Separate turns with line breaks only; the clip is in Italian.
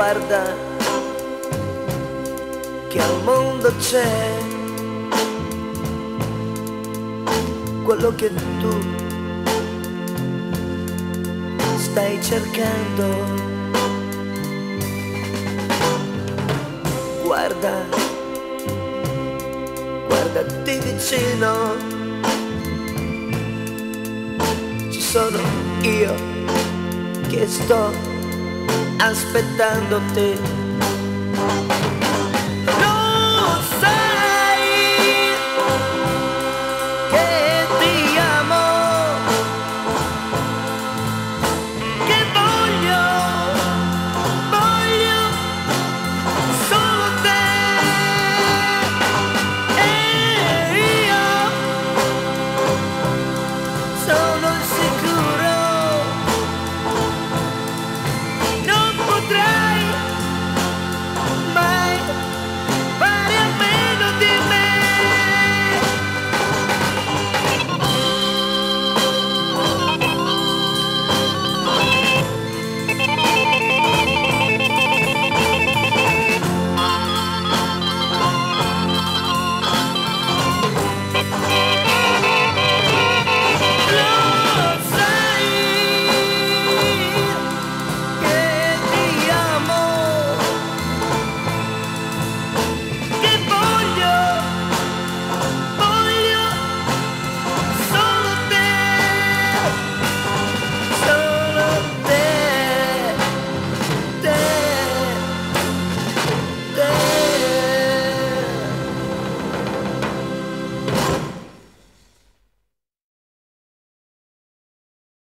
guarda che al mondo c'è quello che tu stai cercando. Guarda, guardati vicino, ci sono io che sto aspetándote.